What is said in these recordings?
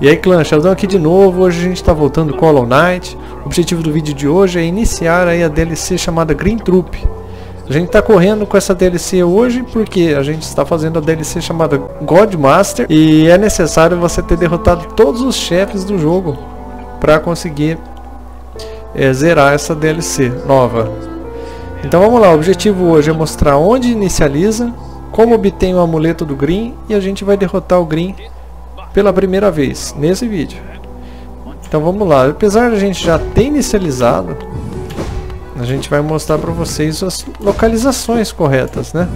E aí clã, Sheldon aqui de novo, hoje a gente está voltando com Hollow Knight. O objetivo do vídeo de hoje é iniciar aí a DLC chamada Green Troop. A gente está correndo com essa DLC hoje porque a gente está fazendo a DLC chamada God Master e é necessário você ter derrotado todos os chefes do jogo para conseguir é, zerar essa DLC nova. Então vamos lá, o objetivo hoje é mostrar onde inicializa, como obtém o amuleto do Green e a gente vai derrotar o Green pela primeira vez nesse vídeo. Então vamos lá, apesar de a gente já ter inicializado, a gente vai mostrar para vocês as localizações corretas, né?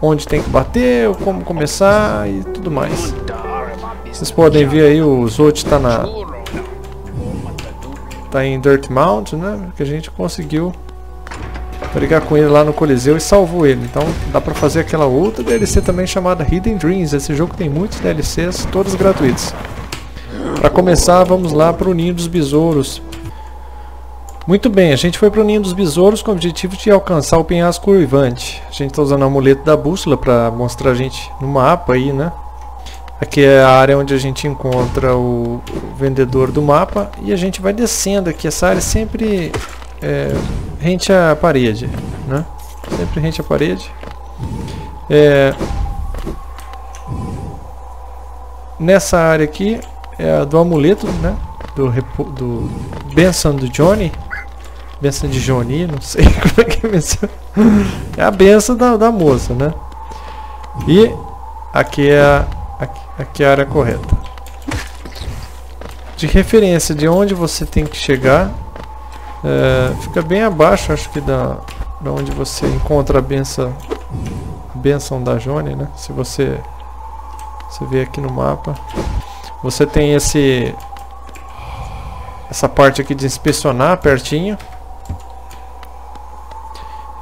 Onde tem que bater, como começar e tudo mais. Vocês podem ver aí o Zot está na tá em Dirt Mount, né? Que a gente conseguiu brigar com ele lá no Coliseu e salvou ele. Então dá pra fazer aquela outra DLC também chamada Hidden Dreams. Esse jogo tem muitos DLCs, todos gratuitos. Para começar, vamos lá para o Ninho dos Besouros. Muito bem, a gente foi para o Ninho dos Besouros com o objetivo de alcançar o penhasco uivante. A gente está usando o amuleto da bússola para mostrar a gente no mapa aí, né? Aqui é a área onde a gente encontra o vendedor do mapa e a gente vai descendo aqui. Essa área sempre é, rente à parede, né? Sempre rente à parede. É, nessa área aqui é a do amuleto, né? Do, do benção do Johnny. Benção de Johnny, não sei como é que é benção. É a benção da, da moça, né? E aqui é a, aqui, é a área correta. De referência de onde você tem que chegar é, fica bem abaixo, acho que da, da onde você encontra a benção, benção da Jone, né? Se você, você vê aqui no mapa, você tem esse essa parte aqui de inspecionar pertinho.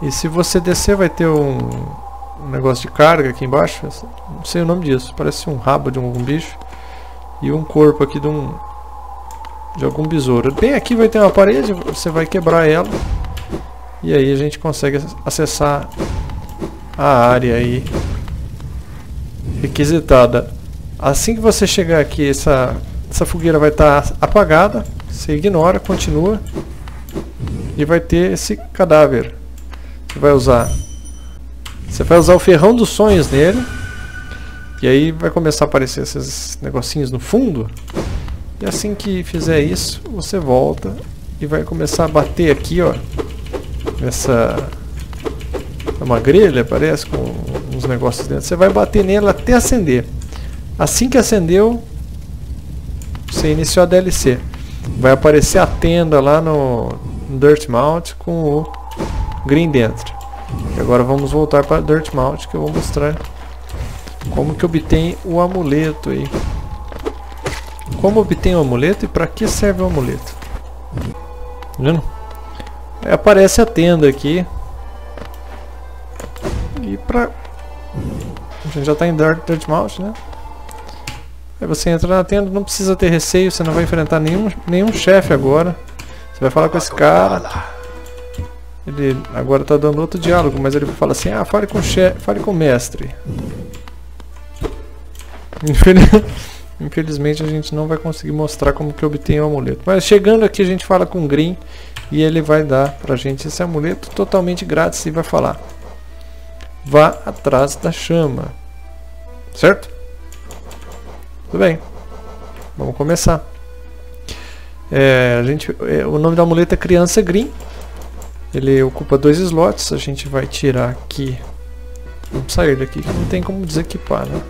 E se você descer vai ter um, um negócio de carga aqui embaixo, não sei o nome disso, parece um rabo de algum bicho e um corpo aqui de um de algum besouro. Bem aqui vai ter uma parede, você vai quebrar ela e aí a gente consegue acessar a área aí requisitada. Assim que você chegar aqui, essa, essa fogueira vai estar tá apagada, você ignora, continua e vai ter esse cadáver. Você vai usar você vai usar o ferrão dos sonhos nele e aí vai começar a aparecer esses negocinhos no fundo e assim que fizer isso, você volta e vai começar a bater aqui, ó. Nessa... É uma grelha, parece, com uns negócios dentro. Você vai bater nela até acender. Assim que acendeu, você iniciou a DLC. Vai aparecer a tenda lá no, no Dirt Mount com o Green dentro. E agora vamos voltar para Dirt Mount que eu vou mostrar como que obtém o amuleto aí. Como obtém o amuleto e para que serve o amuleto? Tá vendo? Aí aparece a tenda aqui. E pra... A gente já está em Dark Mount, né? Aí você entra na tenda, não precisa ter receio, você não vai enfrentar nenhum, nenhum chefe agora. Você vai falar com esse cara. Ele agora está dando outro diálogo, mas ele fala assim, ah, fale com o chefe, fale com o mestre. Infelizmente... Infelizmente a gente não vai conseguir mostrar como que obtém o amuleto. Mas chegando aqui a gente fala com o Green e ele vai dar pra gente esse amuleto totalmente grátis e vai falar. Vá atrás da chama. Certo? Tudo bem. Vamos começar. É, a gente, é, o nome do amuleto é Criança Green. Ele ocupa dois slots. A gente vai tirar aqui. Vamos sair daqui que não tem como desequipar, né?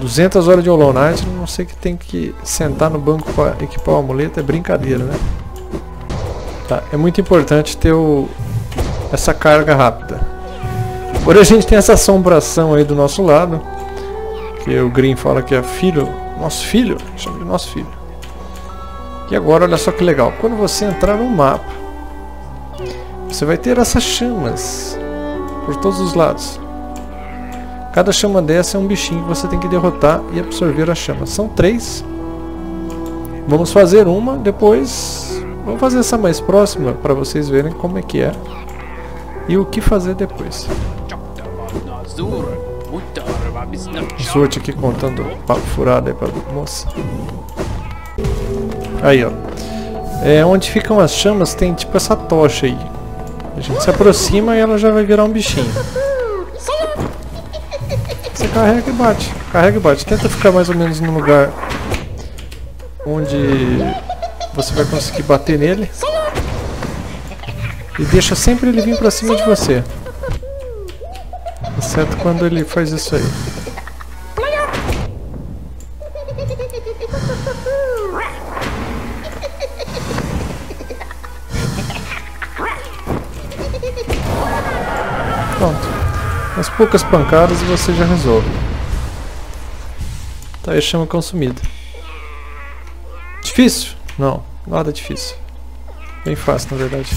200 horas de Hollow Knight, não sei que tem que sentar no banco para equipar o amuleto, é brincadeira, né? Tá, é muito importante ter o, essa carga rápida. Agora a gente tem essa assombração aí do nosso lado, que o Green fala que é filho, nosso filho, chama de nosso filho. E agora olha só que legal, quando você entrar no mapa, você vai ter essas chamas por todos os lados. Cada chama dessa é um bichinho que você tem que derrotar e absorver a chama. São três. Vamos fazer uma, depois vamos fazer essa mais próxima para vocês verem como é que é e o que fazer depois. Sorte aqui contando papo furado aí pra moça. Aí, ó. É, onde ficam as chamas tem tipo essa tocha aí. A gente se aproxima e ela já vai virar um bichinho. Carrega e bate. Carrega e bate. Tenta ficar mais ou menos no lugar onde você vai conseguir bater nele. E deixa sempre ele vir pra cima de você. Exceto quando ele faz isso aí. Poucas pancadas e você já resolve. Tá aí chama consumida. Difícil? Não, nada difícil. Bem fácil na verdade.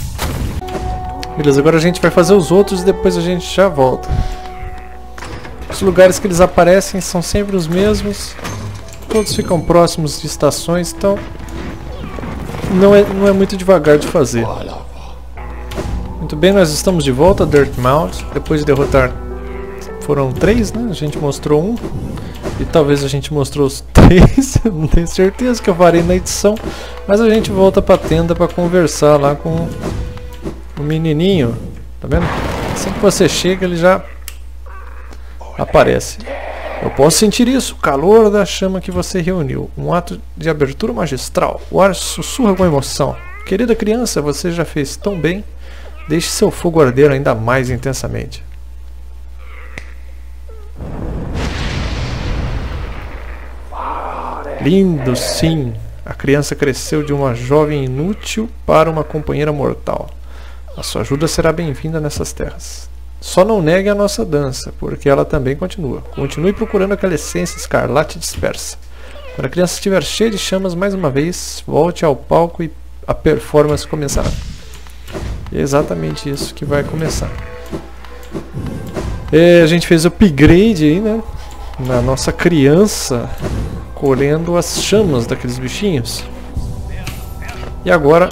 Beleza, agora a gente vai fazer os outros e depois a gente já volta. Os lugares que eles aparecem são sempre os mesmos. Todos ficam próximos de estações, então não é, não é muito devagar de fazer. Muito bem, nós estamos de volta a Dirtmouth. Depois de derrotar... Foram três, né? A gente mostrou um. E talvez a gente mostrou os três. não tenho certeza que eu farei na edição. Mas a gente volta pra tenda pra conversar lá com o menininho. Tá vendo? Assim que você chega, ele já aparece. Eu posso sentir isso, o calor da chama que você reuniu. Um ato de abertura magistral. O ar sussurra com emoção. Querida criança, você já fez tão bem. Deixe seu fogo arder ainda mais intensamente. Lindo, sim. A criança cresceu de uma jovem inútil para uma companheira mortal. A sua ajuda será bem-vinda nessas terras. Só não negue a nossa dança, porque ela também continua. Continue procurando aquela essência escarlate dispersa. Quando a criança estiver cheia de chamas mais uma vez, volte ao palco e a performance começará. E é exatamente isso que vai começar. E a gente fez o upgrade aí, né? Na nossa criança, colhendo as chamas daqueles bichinhos. E agora,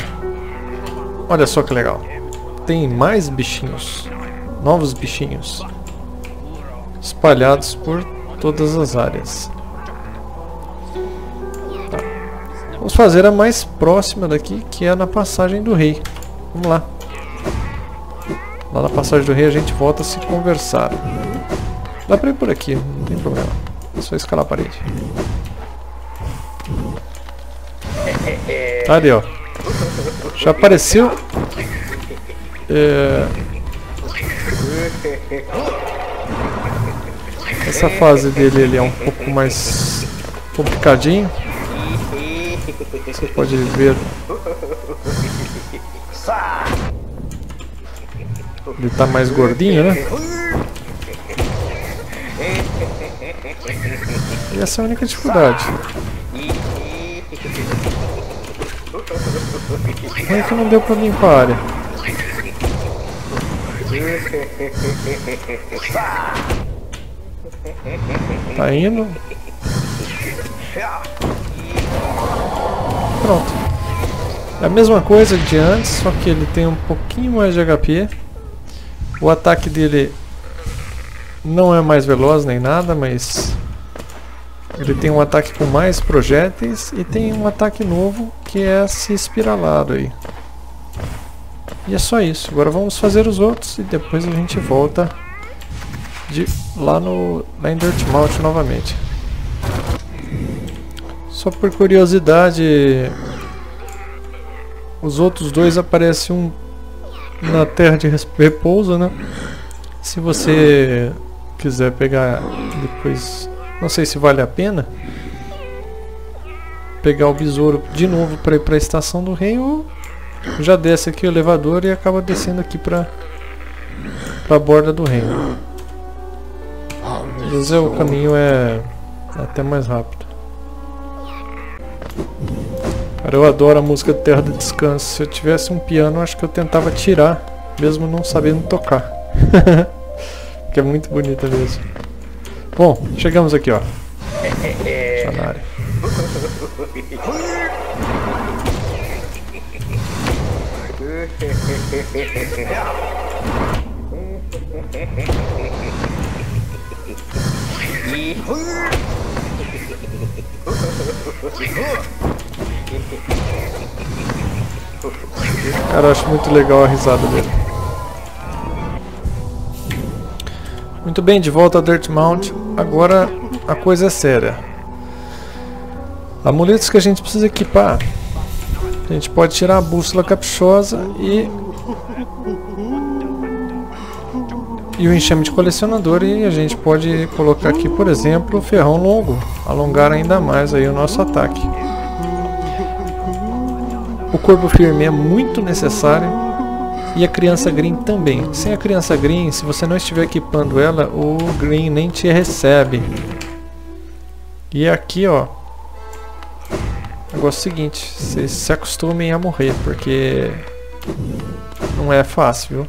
olha só que legal. Tem mais bichinhos novos bichinhos espalhados por todas as áreas. Tá. Vamos fazer a mais próxima daqui, que é na passagem do rei. Vamos lá. Lá na passagem do rei a gente volta a se conversar. Dá pra ir por aqui, não tem problema. É só escalar a parede. Tá ali, ó. Já apareceu. É, essa fase dele ele é um pouco mais complicadinho. Você pode ver. Ele tá mais gordinho, né? E essa é a única dificuldade. Como é que não deu pra limpar a área? Tá indo. Pronto. É a mesma coisa de antes, só que ele tem um pouquinho mais de HP. O ataque dele não é mais veloz nem nada, mas ele tem um ataque com mais projéteis e tem um ataque novo que é esse espiralado aí. E é só isso. Agora vamos fazer os outros e depois a gente volta de lá no lá em novamente. Só por curiosidade, os outros dois aparecem um na terra de repouso, né? Se você quiser pegar depois, não sei se vale a pena pegar o besouro de novo para ir para a estação do rei ou já desce aqui o elevador e acaba descendo aqui para a borda do reino. Às vezes o caminho é até mais rápido. Cara, eu adoro a música Terra do Descanso. Se eu tivesse um piano, acho que eu tentava tirar, mesmo não sabendo tocar. que é muito bonita mesmo. Bom, chegamos aqui, ó. Cara, eu acho muito legal a risada dele. Muito bem, de volta a Dirt Mount. Agora a coisa é séria. Amuletos que a gente precisa equipar. A gente pode tirar a bússola caprichosa e e o enxame de colecionador e a gente pode colocar aqui, por exemplo, o ferrão longo, alongar ainda mais aí o nosso ataque. O corpo firme é muito necessário e a criança green também. Sem a criança green, se você não estiver equipando ela, o green nem te recebe. E aqui, ó, negócio seguinte, vocês se acostumem a morrer, porque não é fácil, viu?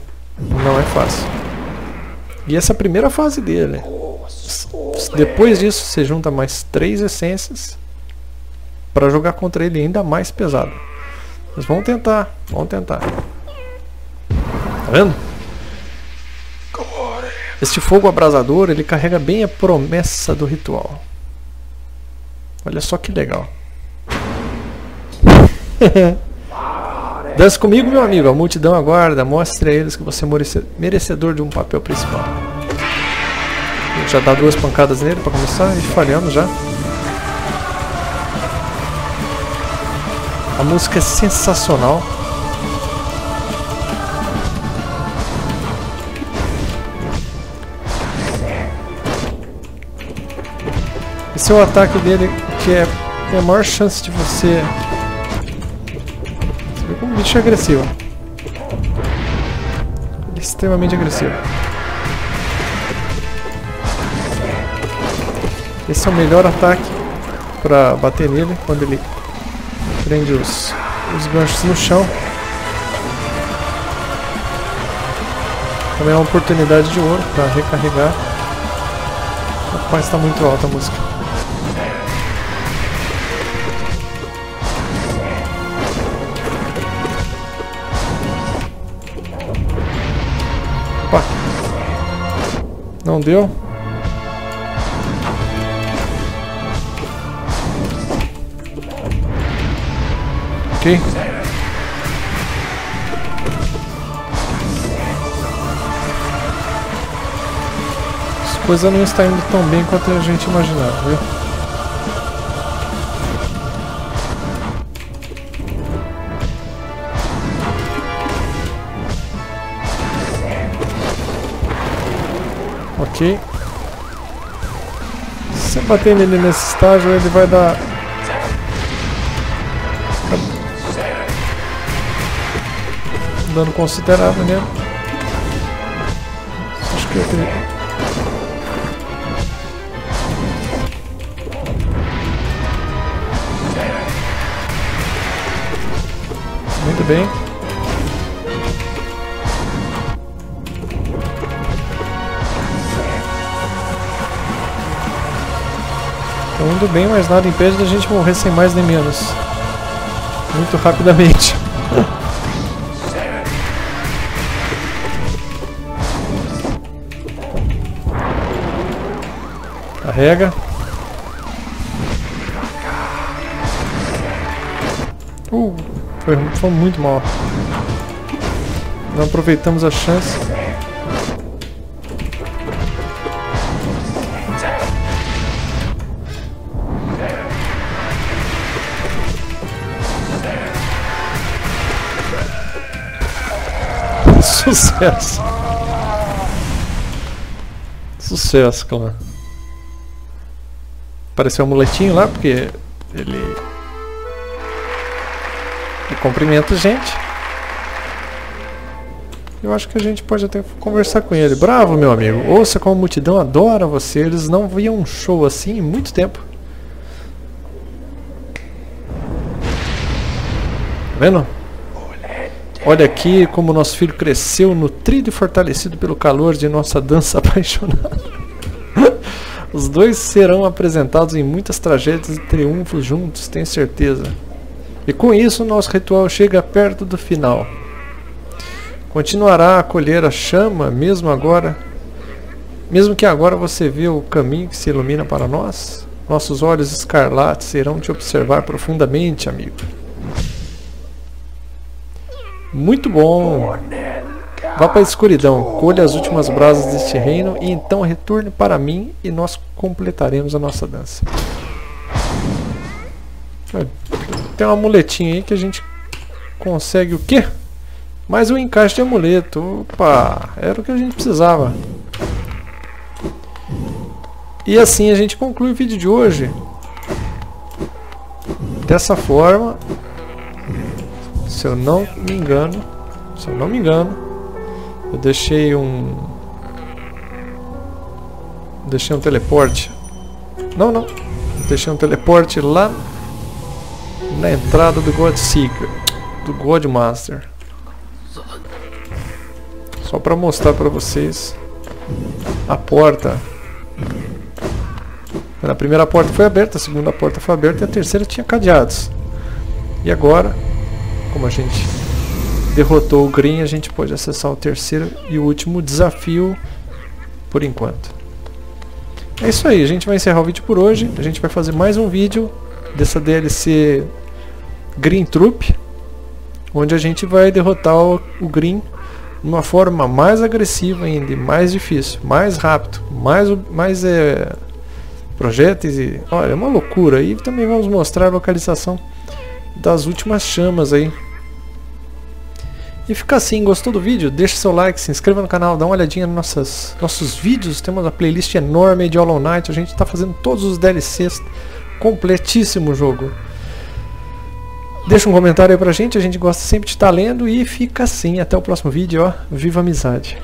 Não é fácil. E essa é a primeira fase dele. Depois disso, você junta mais três essências para jogar contra ele ainda mais pesado. Mas vamos tentar, vamos tentar. Tá vendo? Este fogo abrasador, ele carrega bem a promessa do ritual. Olha só que legal. Dança comigo, meu amigo. A multidão aguarda. Mostre a eles que você é merecedor de um papel principal. Já dá duas pancadas nele para começar e falhamos já. A música é sensacional. Esse é o ataque dele que é, é a maior chance de você um bicho agressivo. Extremamente agressivo. Esse é o melhor ataque para bater nele quando ele prende os, os ganchos no chão. Também é uma oportunidade de ouro para recarregar. Rapaz, está muito alta a música. Não deu? Ok. As coisas não estão indo tão bem quanto a gente imaginava, viu? Ok. Se bater nele nesse estágio, ele vai dar... Dano considerável nele. Acho que tenho... Muito bem. Indo bem, mas nada impede da gente morrer sem mais nem menos. Muito rapidamente. Carrega. Uh, foi, foi muito mal. Não aproveitamos a chance. Sucesso. Sucesso, clã. Apareceu um amuletinho lá, porque ele... Ele cumprimenta a gente. Eu acho que a gente pode até conversar com ele. Bravo, meu amigo. Ouça como a multidão adora você. Eles não viam um show assim em muito tempo. Tá vendo? Olha aqui como nosso filho cresceu, nutrido e fortalecido pelo calor de nossa dança apaixonada. Os dois serão apresentados em muitas tragédias e triunfos juntos, tenho certeza. E com isso, nosso ritual chega perto do final. Continuará a colher a chama, mesmo agora Mesmo que agora você vê o caminho que se ilumina para nós, nossos olhos escarlates irão te observar profundamente, amigo. Muito bom. Vá para a escuridão, colha as últimas brasas deste reino e então retorne para mim e nós completaremos a nossa dança. Tem uma amuletinha aí que a gente consegue o quê? Mais um encaixe de amuleto. Opa, era o que a gente precisava. E assim a gente conclui o vídeo de hoje. Dessa forma, se eu não me engano, se eu não me engano, eu deixei um deixei um teleporte. Não, não. Deixei um teleporte lá na entrada do God Seeker, do God Master. Só para mostrar para vocês a porta a primeira porta foi aberta, a segunda porta foi aberta e a terceira tinha cadeados. E agora, como a gente derrotou o Green, a gente pode acessar o terceiro e o último desafio por enquanto. É isso aí, a gente vai encerrar o vídeo por hoje. A gente vai fazer mais um vídeo dessa DLC Green Troop, onde a gente vai derrotar o, o Green de uma forma mais agressiva ainda, mais difícil, mais rápido, mais, mais é, projéteis e olha, é uma loucura. E também vamos mostrar a localização das últimas chamas aí. E fica assim, gostou do vídeo? Deixa seu like, se inscreva no canal, dá uma olhadinha nos nossas, nossos vídeos. Temos uma playlist enorme de Hollow Knight, a gente está fazendo todos os DLCs, completíssimo jogo. Deixa um comentário aí pra gente, a gente gosta sempre de estar tá lendo e fica assim, até o próximo vídeo, ó, viva amizade.